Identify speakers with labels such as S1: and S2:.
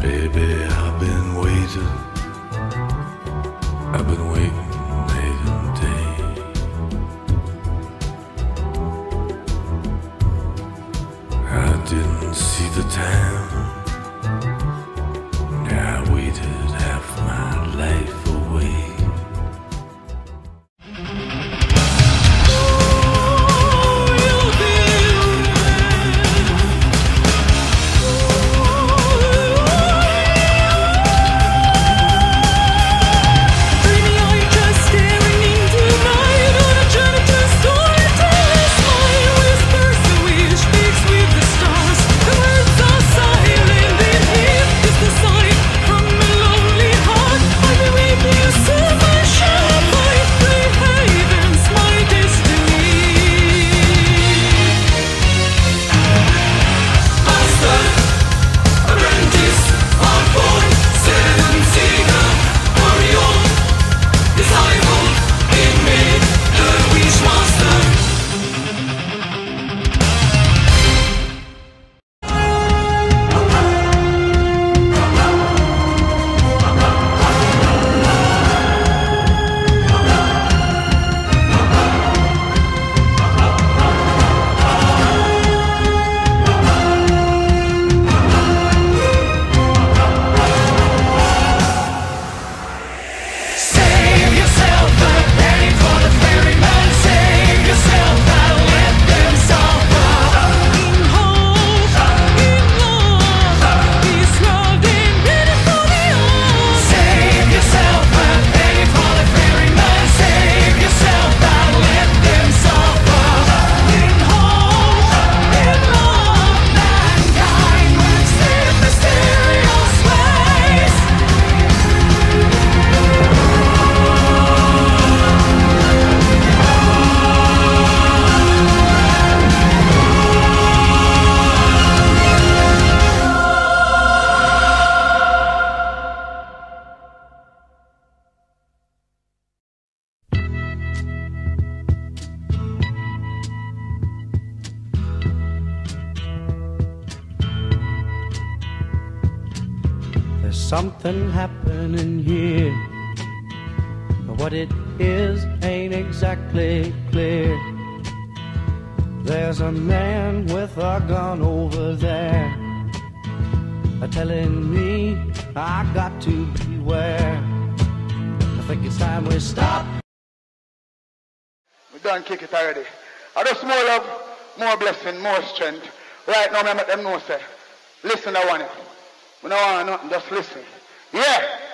S1: Baby, I've been waiting. I've been waiting night and day. I didn't see the
S2: time. Something happening here. But what it is ain't exactly clear. There's a man with a gun over there. Telling me I got to beware. I think it's time we stop.
S3: We done kick it already. I just more love, more blessing, more strength. Right now, I make them know, say, listen, I want it. Want nothing, just listen. Yeah.